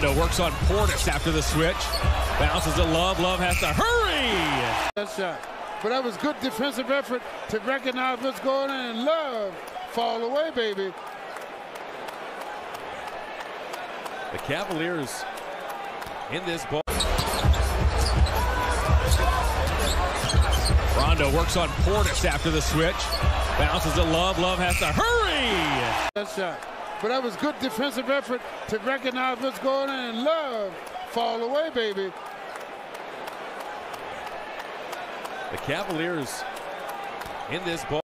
Rondo works on Portis after the switch. Bounces to Love. Love has to hurry. That shot. But that was good defensive effort to recognize what's going on and love. Fall away, baby. The Cavaliers in this ball. Rondo works on Portis after the switch. Bounces to Love. Love has to hurry. That shot. But that was good defensive effort to recognize what's going on and love. Fall away, baby. The Cavaliers in this ball.